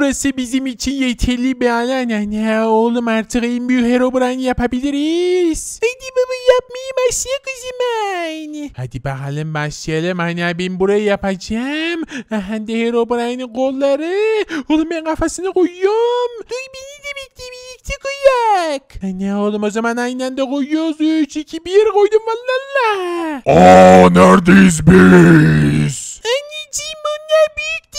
Burası bizim için yeterli bir alan. Ne oğlum artık en büyük Herobrine yapabiliriz. Hadi baba yapmayı başlayalım kızım Hadi bakalım başlayalım. Hani ben burayı yapacağım. Aha de Herobrine'in kolları. Oğlum ben kafasını koyuyorum. Dur beni de bekle birlikte koyak. Ne oğlum o zaman aynı anda koyuyoruz. 3, 2, 1 koydum valla. Aa neredeyiz biz? Anneciğim onlar büyük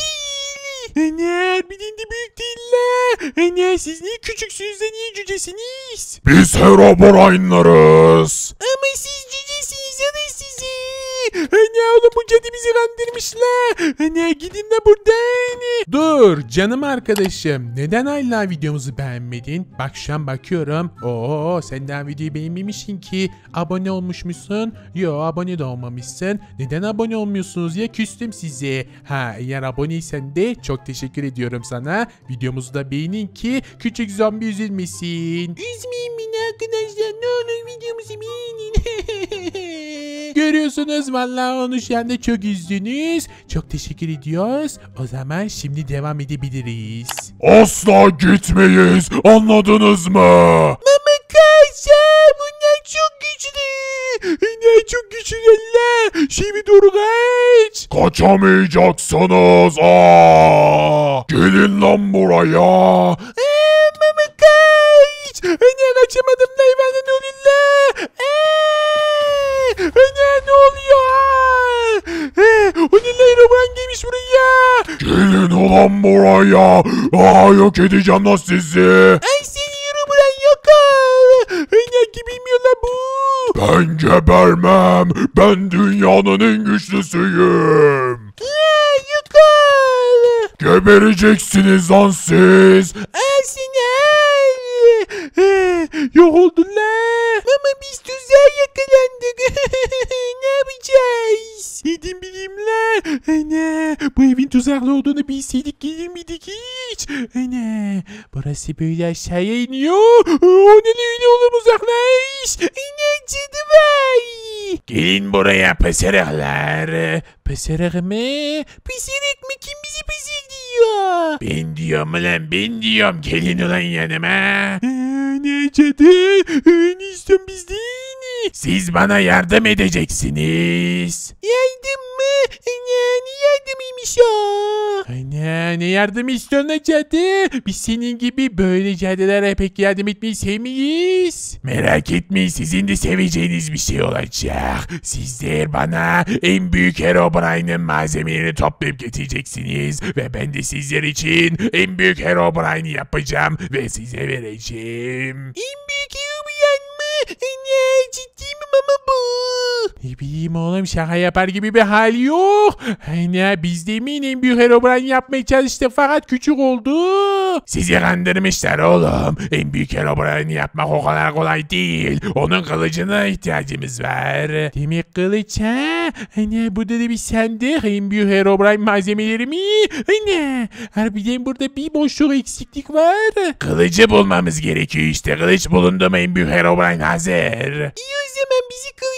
Anne harbiden de büyük değiller. Anne siz niye küçüksünüz de niye cücesiniz? Biz Herobrine'larız. Ama siz cücesiniz alın sizi. Anne oğlum bu cadı bizi kandırmışlar. Anne gidin de buradan. Dur canım arkadaşım. Neden hala videomuzu beğenmedin? Bak şu an bakıyorum. Oo sen daha videoyu beğenmemişsin ki. Abone olmuşmuşsun. Yo abone de olmamışsın. Neden abone olmuyorsunuz ya küstüm size. Ha eğer aboneysen de çok teşekkür ediyorum sana. Videomuzu da beğenin ki küçük zombi üzülmesin. Üzmeyin beni arkadaşlar. Ne olur videomuzu beğenin. Görüyorsunuz vallahi onu şu anda çok üzdünüz. Çok teşekkür ediyoruz. O zaman şimdi devam edebiliriz. Asla gitmeyiz. Anladınız mı? Mama kaça bunlar çok güçlü. Ne çok güçlüler. Şimdi doğru kaç. Kaçamayacaksınız. Aa! Gelin lan buraya. Aa, mama kaç. Anne kaçamadım da bana ne oluyor la? Aa, Anne ne oluyor? Aa, O ne la Herobrine gelmiş buraya. Ulan buraya. Aa yok edeceğim lan sizi. Ay seni Herobrine yok al. Anne ki bilmiyorlar bu. Ben gebermem. Ben dünyanın en güçlüsüyüm. Aa, yok al. Gebereceksiniz lan siz. Seni al. Ee, Yok oldun la. Ama biz tuzağa yakalandık. ne yapacağız? Yedim bileyim la. Ana, bu evin tuzaklı olduğunu bilseydik gelir miydik hiç? Ana, burası böyle aşağıya iniyor. O ne öyle oğlum uzaklaş. Ana cadı var. Gelin buraya peserekler. Peserek mi? Peserek mi? Kim bizi diyor? Ben diyorum lan ben diyorum. Gelin ulan yanıma. ne cadı? Ne istiyorsun bizden? Siz bana yardım edeceksiniz. Yardım mı? Ne yardımıymış o? Ana ne yardım istiyorsun cadı? Biz senin gibi böyle cadılara pek yardım etmeyi sevmeyiz. Merak etmeyin sizin de seveceğiniz bir şey olacak. Sizler bana en büyük Herobrine'ın malzemelerini toplayıp getireceksiniz. Ve ben de sizler için en büyük Herobrine'i yapacağım ve size vereceğim. En büyük Herobrine mı? Ne ciddi mi mama bu? Ne bileyim oğlum şaka yapar gibi bir hal yok. Ne biz de emin en büyük Herobrine yapmaya çalıştık fakat küçük oldu. Sizi kandırmışlar oğlum. En büyük Herobrine'i yapmak o kadar kolay değil. Onun kılıcına ihtiyacımız var. Demek kılıç ha? Hani burada da bir sandık en büyük Herobrine malzemeleri mi? Hani harbiden burada bir boşluk eksiklik var. Kılıcı bulmamız gerekiyor işte. Kılıç bulundu mu en büyük Herobrine hazır. İyi o zaman bizi kılıca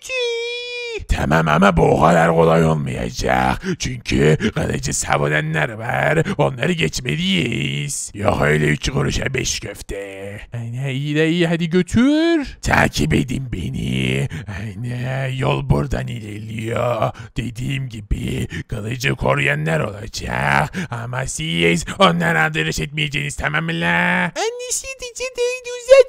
götür. Tamam ama bu kadar kolay olmayacak. Çünkü kılıcı savunanlar var. Onları geçmeliyiz. Yok öyle üç kuruşa beş köfte. Aynen iyi de iyi hadi götür. Takip edin beni. Aynen yol buradan ilerliyor. Dediğim gibi kılıcı koruyanlar olacak. Ama siz onlara adırış etmeyeceğiniz tamam mı la? Anlaşıldı cadıydı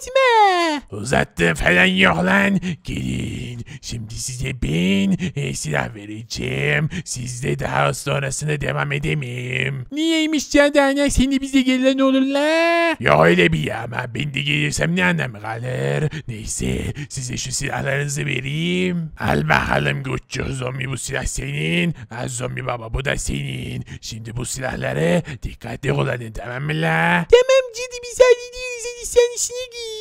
uzatma. Uzattım falan yok lan. Gelin. Şimdi size bin e, silah vereceğim. Siz de daha sonrasında devam edemeyim. Niyeymiş cadana seni bize gelen olur la? Yok öyle bir ya ama ben de gelirsem ne anlamı kalır. Neyse size şu silahlarınızı vereyim. Al bakalım Gucci zombi bu silah senin. Al zombi baba bu da senin. Şimdi bu silahları dikkatli kullanın tamam mı la? Tamam cadı biz hallederiz hadi sen işine git.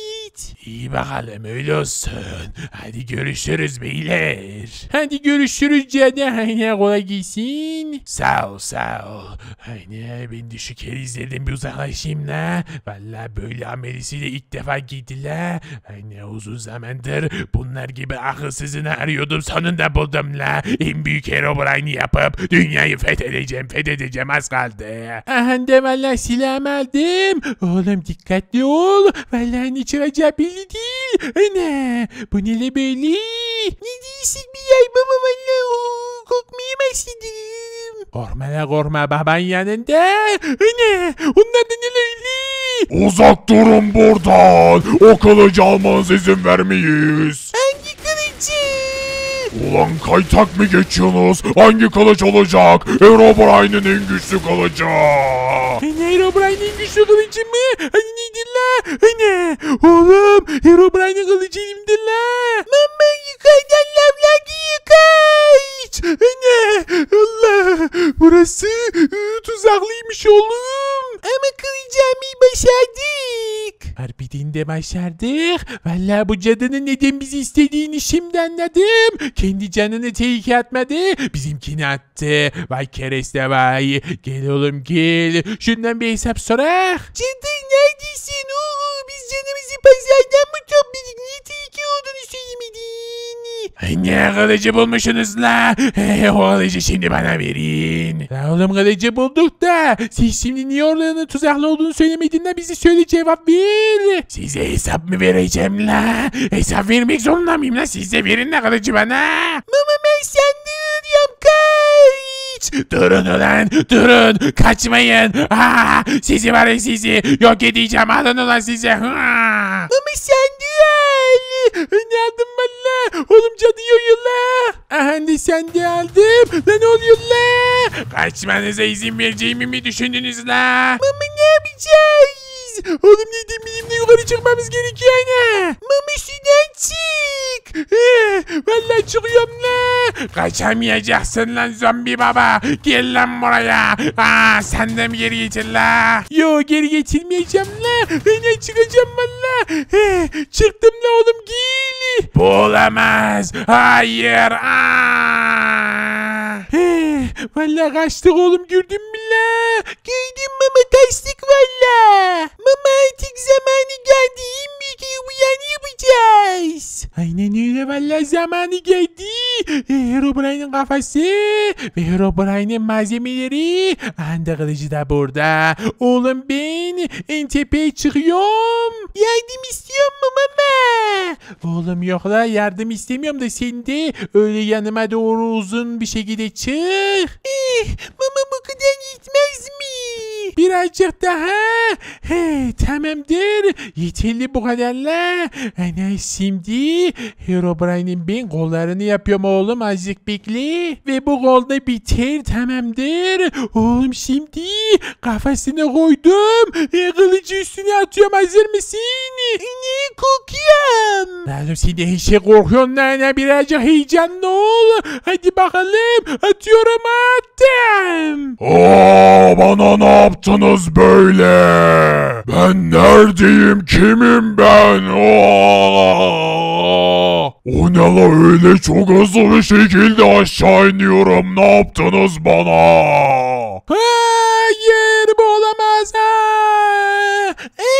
İyi bakalım öyle olsun. Hadi görüşürüz beyler. Hadi görüşürüz canım. Aynen kolay gelsin. Sağ ol sağ ol. Aynen ben de şu kerizlerden bir uzaklaşayım la. Valla böyle amelisiyle ilk defa gittiler. Aynen uzun zamandır bunlar gibi akılsızını arıyordum sonunda buldum la. En büyük Herobrine'i yapıp dünyayı fethedeceğim fethedeceğim az kaldı. Aha de valla silahımı aldım. Oğlum dikkatli ol. Valla ne çıkacağı belli değil. Ana bu ne le böyle? Ne değilsin bir yer baba valla o. Korkmaya başladım. Korkma korkma baban yanında. Ana onlar da ne öyle? Uzak durun buradan. O kılıcı almanıza izin vermeyiz. Hangi kılıcı? Ulan kaytak mı geçiyorsunuz? Hangi kılıç olacak? Herobrine'in en güçlü kılıcı. Ana Herobrine'in güçlü kılıcı mı? Hani la? Ana oğlum Herobrine'in kılıcı elimde la. Mama yukarıdan lavlar giyiyor kaç. Ana Allah burası ıı, tuzaklıymış oğlum. Ama kılıcımı başardık. Harbiden de başardık. Valla bu cadının neden bizi istediğini şimdi anladım. Kendi canını tehlikeye atmadı. Bizimkini attı. Vay kereste vay. Gel oğlum gel. Şundan bir hesap sorak. Cadı neredesin? Oo, biz canımızı pazardan mı topladık? Niye tehlikeli olduğunu söylemedin? Ne kılıcı bulmuşsunuz la? O kılıcı şimdi bana verin. La oğlum kılıcı bulduk da siz şimdi niye oralarının tuzaklı olduğunu söylemedin de bizi söyle cevap ver. Size hesap mı vereceğim la? Hesap vermek zorunda mıyım la? Siz de verin la kılıcı bana. Mama ben yap kaç. Durun ulan durun kaçmayın. Aa, sizi var ya sizi yok edeceğim alın ulan sizi. Mama sen değil. Ne aldın valla? Oğlum cadı yoyula. Aha ne sen de aldım. Lan ne oluyor la? Kaçmanıza izin vereceğimi mi düşündünüz la? Mama ne yapacağız? Oğlum ne diyeyim benimle yukarı çıkmamız gerekiyor ana. Mama şuradan çık. Eh, Vallahi çıkıyorum la. Kaçamayacaksın lan zombi baba. Gel lan buraya. Aa, sen de mi geri getir la? Yo geri getirmeyeceğim la. Ne çıkacağım valla. Eh, çıktım la oğlum gel. Bu olamaz. Hayır. Aa. Valla kaçtık oğlum gördün mü la? Gördüm mama kaçtık valla. Mama artık zamanı geldi. En büyük uyanı yapacağız. Aynen öyle valla zamanı geldi. Herobrine'in kafası ve Herobrine'in malzemeleri. Anda da burada. Oğlum ben en tepeye çıkıyorum. Yardım istiyor mu mama? Oğlum yok la yardım istemiyorum da sen de öyle yanıma doğru uzun bir şekilde çık. Eh, mama bu kadar gitmez mi? Birazcık daha. He, tamamdır. Yeterli bu kadarla. Ana şimdi Herobrine'in ben kollarını yapıyorum oğlum azıcık bekle. Ve bu kol da biter tamamdır. Oğlum şimdi kafasına koydum. E, kılıcı üstüne atıyorum hazır mısın? Ne korkuyorum. Oğlum sen de her şey korkuyorsun lan. Birazcık heyecanlı ol. Hadi bakalım. Atıyorum attım. Aa, bana ne yaptınız böyle? Ben neredeyim? Kimim ben? Aa! O ne la öyle çok hızlı bir şekilde aşağı iniyorum. Ne yaptınız bana? Hayır bu olamaz. Ee,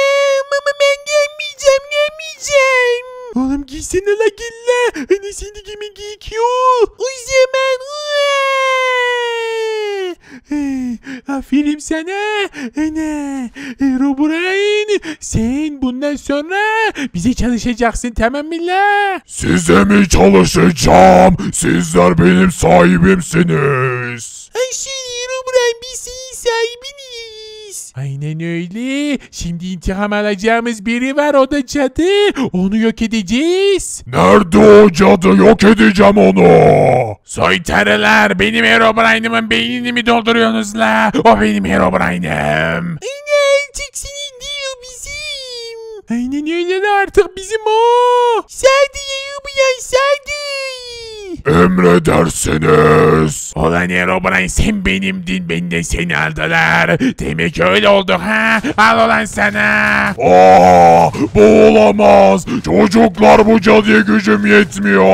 mama ben gelmeyeceğim gelmeyeceğim. Oğlum giysene la gille. Hani seni gibi giyiyor. O zaman. Aferin sana. Ana. Herobrine. Sen bundan sonra bize çalışacaksın tamam mı la? Size mi çalışacağım? Sizler benim sahibimsiniz. Ay Aynen öyle. Şimdi intikam alacağımız biri var o da cadı. Onu yok edeceğiz. Nerede o cadı? Yok edeceğim onu. Soytarılar benim Herobrine'ımın beynini mi dolduruyorsunuz la? O benim Herobrine'ım. Aynen değil o bizim. Aynen öyle artık bizim o. Sardı Herobrine sardı. Emredersiniz. Ulan Herobrine sen benimdin ben de seni aldılar. Demek öyle oldu ha. Al ulan sana. Aa, bu olamaz. Çocuklar bu cadıya gücüm yetmiyor.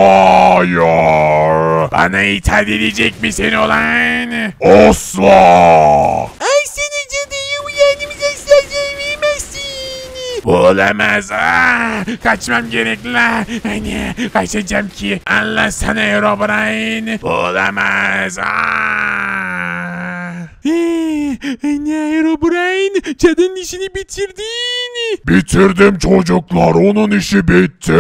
Hayır. Bana itaat edecek misin ulan? Asla. Olamaz. Aa, kaçmam gerek la. Hani kaçacağım ki. Allah sana Herobrine. Olamaz. Aa. Ne Herobrine? Cadının işini bitirdin. Bitirdim çocuklar. Onun işi bitti.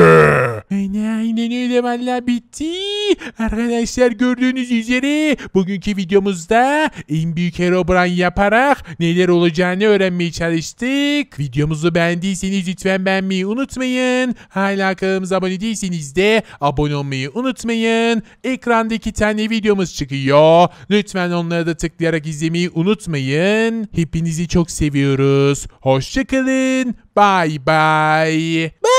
Öyle valla bitti. Arkadaşlar gördüğünüz üzere bugünkü videomuzda en büyük Herobrine yaparak neler olacağını öğrenmeye çalıştık. Videomuzu beğendiyseniz lütfen beğenmeyi unutmayın. Hala kanalımıza abone değilseniz de abone olmayı unutmayın. Ekranda iki tane videomuz çıkıyor. Lütfen onları da tıklayarak izlemeyi unutmayın. Hepinizi çok seviyoruz. Hoşçakalın. Bye bye. Bye.